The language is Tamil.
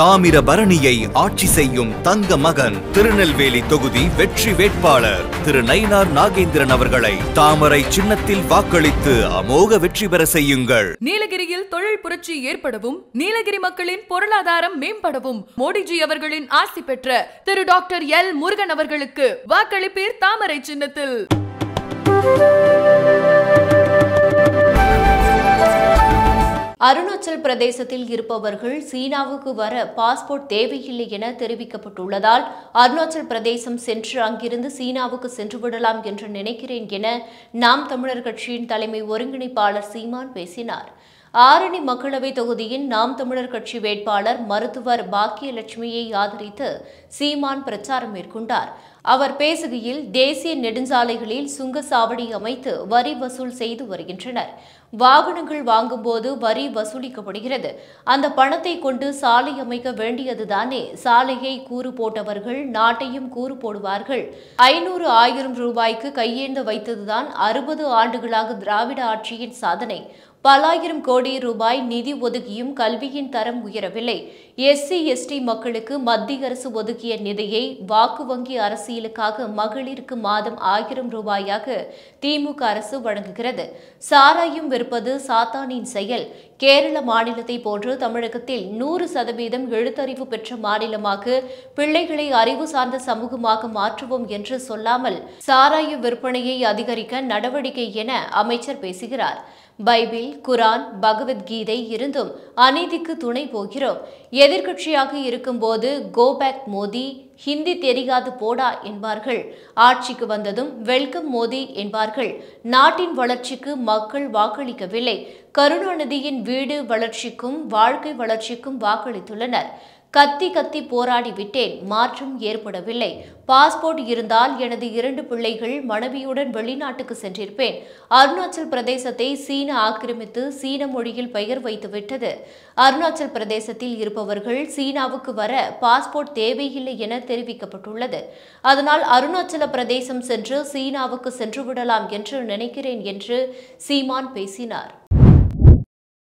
தாமிரபரணியை ஆட்சி செய்யும் தங்க மகன் திருநெல்வேலி தொகுதி வெற்றி வேட்பாளர் திரு நயினார் நாகேந்திரன் அவர்களை தாமரை சின்னத்தில் வாக்களித்து அமோக வெற்றி பெற செய்யுங்கள். நீலகிரியில் தொழில் புரட்சி ஏற்படவும் நீலகிரி மக்களின் பொருளாதாரம் மேம்படவும் மோடிஜி அவர்களின் ஆசி பெற்ற திரு டாக்டர் எல் முருகன் அவர்களுக்கு வாக்களிப்பீர் தாமரை சின்னத்தில். அருணாச்சல் பிரதேசத்தில் இருப்பவர்கள் சீனாவுக்கு வர பாஸ்போர்ட் தேவையில்லை என தெரிவிக்கப்பட்டுள்ளதால் அருணாச்சல் பிரதேசம் சென்று அங்கிருந்து சீனாவுக்கு சென்று விடலாம் என்று நினைக்கிறேன் என நாம் தமிழர் கட்சியின் தலைமை ஒருங்கிணைப்பாளர் சீமான் பேசினார். ஆரணி மக்களவை தொகுதியின் நாம் தமிழர் கட்சி வேட்பாளர் மருத்துவர் பாக்கியலட்சுமியை ஆதரித்து சீமான் பிரச்சாரம் மேற்கொண்டார். அவர் பேசுகையில் தேசிய நெடுஞ்சாலைகளில் சுங்கச்சாவடி அமைத்து வரி வசூல் செய்து வருகின்றனர். வாகனங்கள் வாங்கும்போது வரி வசூலிக்கப்படுகிறது. அந்த பணத்தை கொண்டு சாலை அமைக்க வேண்டியதுதானே? சாலையை கூறு போட்டவர்கள் நாட்டையும் கூறு போடுவார்கள். ஐநூறு ஆயிரம் ரூபாய்க்கு கையேந்து வைத்ததுதான் அறுபது ஆண்டுகளாக திராவிட ஆட்சியின் சாதனை. பலாயிரம் கோடி ரூபாய் நிதி ஒதுக்கியும் கல்வியின் தரம் உயரவில்லை. எஸ்சி எஸ்டி மக்களுக்கு மத்திய அரசு ஒதுக்கிய நிதியை வாக்கு வங்கி அரசியலுக்காக மகளிருக்கு மாதம் ஆயிரம் ரூபாயாக திமுக அரசு வழங்குகிறது. சாராயம் விற்பது சாத்தானின் செயல். கேரள மாநிலத்தை போன்று தமிழகத்தில் நூறு சதவீதம் எழுத்தறிவு பெற்ற மாநிலமாக பிள்ளைகளை அறிவு சார்ந்த சமூகமாக மாற்றுவோம் என்று சொல்லாமல் சாராய விற்பனையை அதிகரிக்க நடவடிக்கை என அமைச்சர் பேசுகிறார். பைபிள் குரான் பகவத்கீதை இருந்தும் அநீதிக்கு துணை போகிறோம். எதிர்க்கட்சியாக இருக்கும்போது கோபேக் மோடி ஹிந்தி தெரியாது போடா என்பார்கள். ஆட்சிக்கு வந்ததும் வெல்கம் மோடி என்பார்கள். நாட்டின் வளர்ச்சிக்கு மக்கள் வாக்களிக்கவில்லை. கருணாநிதியின் வீடு வளர்ச்சிக்கும் வாழ்க்கை வளர்ச்சிக்கும் வாக்களித்துள்ளனர். கத்தி கத்தி போராடி விட்டேன் மாற்றம் ஏற்படவில்லை. பாஸ்போர்ட் இருந்தால் எனது இரண்டு பிள்ளைகள் மனைவியுடன் வெளிநாட்டுக்கு சென்றிருப்பேன். அருணாச்சல் பிரதேசத்தை சீன ஆக்கிரமித்து சீன மொழியில் பெயர் வைத்துவிட்டது. அருணாச்சல் பிரதேசத்தில் இருப்பவர்கள் சீனாவுக்கு வர பாஸ்போர்ட் தேவையில்லை என தெரிவிக்கப்பட்டுள்ளது. அதனால் அருணாச்சல பிரதேசம் சென்று சீனாவுக்கு சென்றுவிடலாம் என்று நினைக்கிறேன் என்று சீமான் பேசினார்.